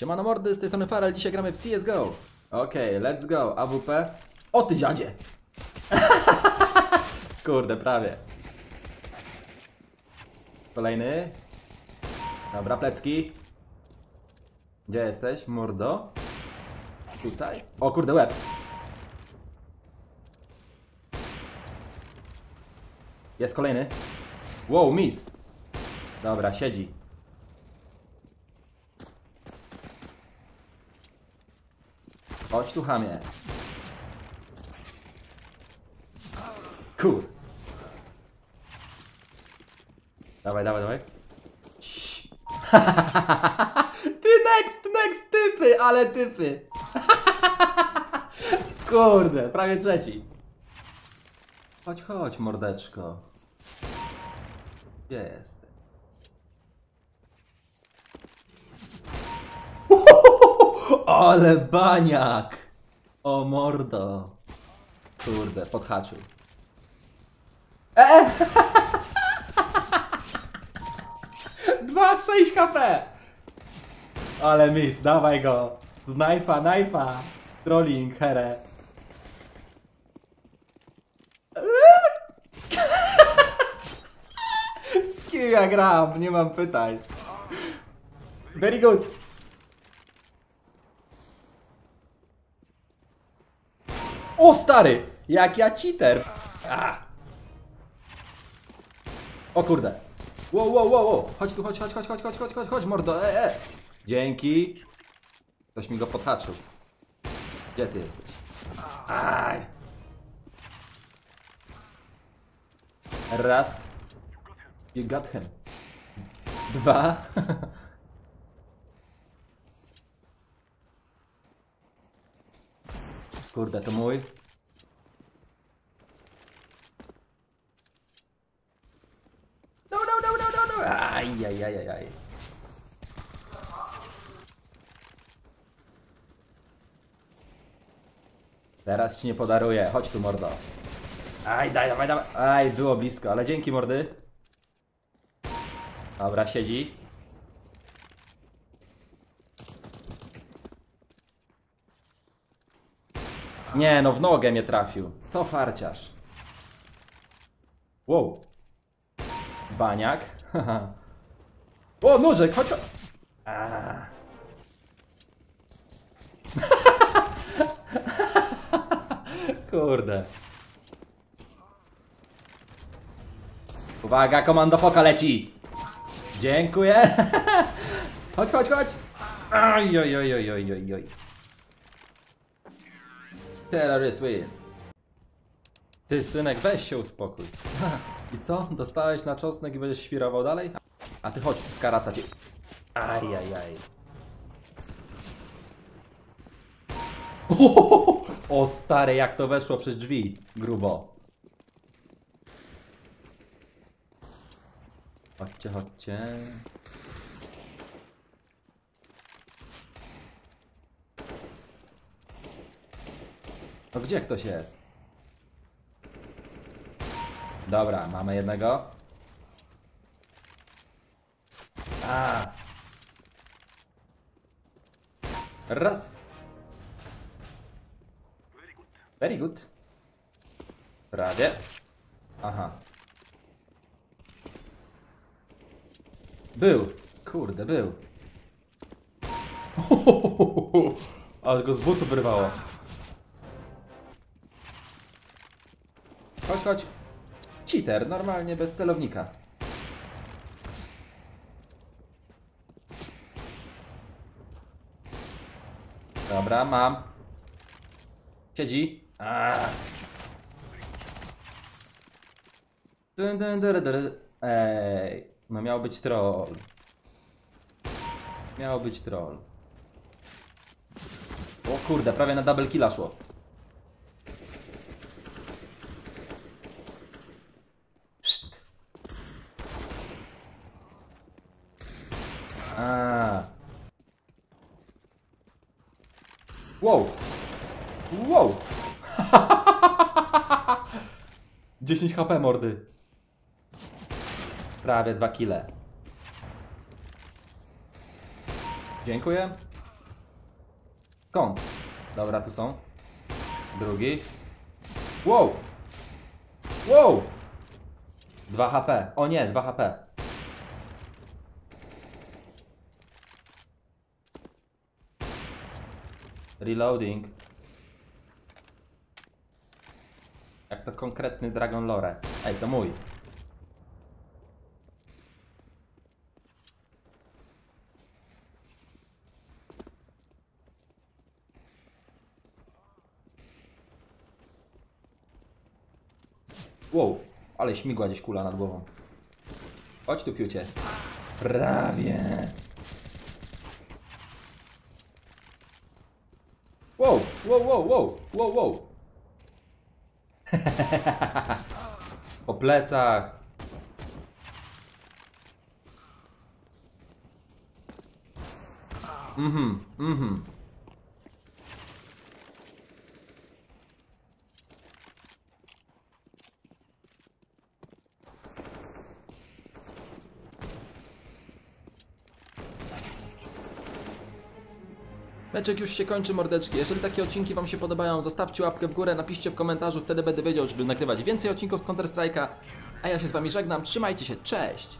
Siemano mordy, z tej strony Farel, dzisiaj gramy w CSGO. Okej, let's go, AWP. O ty dziadzie! Kurde, prawie. Kolejny. Dobra, plecki. Gdzie jesteś, mordo? Tutaj? O kurde, łeb. Jest kolejny. Wow, miss. Dobra, siedzi. Chodź tu, chamie. Kur. Dawaj, dawaj, dawaj. Ty next, next typy, ale typy. Kurde, prawie trzeci. Chodź, chodź, mordeczko. Gdzie Ale baniak! O mordo. Kurde, podhaczył. Eee! 2, 6 HP! Ale mis, dawaj go! Znajfa, najfa! Trolling, here. Z kim ja gram? Nie mam pytań. Very good. O stary! Jak ja cheater! A. O kurde! Wow, wow, wow, wow! Chodź tu, chodź, chodź, chodź, chodź, chodź, chodź, chodź, chodź, mordo, e, e! Dzięki! Ktoś mi go podhaczył. Gdzie ty jesteś? Aj! Raz. You got him. Dwa. Kurde, to mój. No, no, no, no, no, no. Aj, aj, aj, aj, aj. Teraz ci nie podaruję. Chodź tu, mordo. Aj, daj, dawaj, dawaj. Aj, było blisko, ale dzięki, mordy. Dobra, siedzi. Nie, no w nogę mnie trafił. To farciarz. Wow. Baniak. o, nóżek, chodź. Kurde. Uwaga, komando foka leci. Dziękuję. chodź, chodź, chodź. Oj, oj, oj, oj, oj, oj. Terrorist win. Ty synek, weź się uspokój. I co? Dostałeś na czosnek i będziesz świrował dalej? A ty chodź, z karata cię. Ajajaj. O stary, jak to weszło przez drzwi. Grubo. Chodźcie, chodźcie. No gdzie ktoś jest? Dobra, mamy jednego. A. Raz. Very good. Prawie. Aha. Był. Kurde, był. Aż go z butu wyrwało. Chodź, chodź. Cheater, normalnie bez celownika. Dobra, mam. Siedzi. Dun, dun, dun, dun. Ej, no miał być troll. Miał być troll. O kurde, prawie na double killa szło. A. Wow. Wow. 10 HP mordy. Prawie 2 kile. Dziękuję. Kąt. Dobra, tu są. Drugi. Wow! Wow! 2 HP. O nie, 2 HP. Reloading. Jak to konkretny Dragon Lore. Ej, to mój. Wow, ale śmigła gdzieś kula nad głową. Chodź tu, fiucie. Prawie. Wow, wow, wow, wow, wow, po plecach. Mhm, mhm. Meczek już się kończy, mordeczki. Jeżeli takie odcinki Wam się podobają, zostawcie łapkę w górę, napiszcie w komentarzu, wtedy będę wiedział, żeby nagrywać więcej odcinków z Counter-Strike'a. A ja się z Wami żegnam, trzymajcie się, cześć!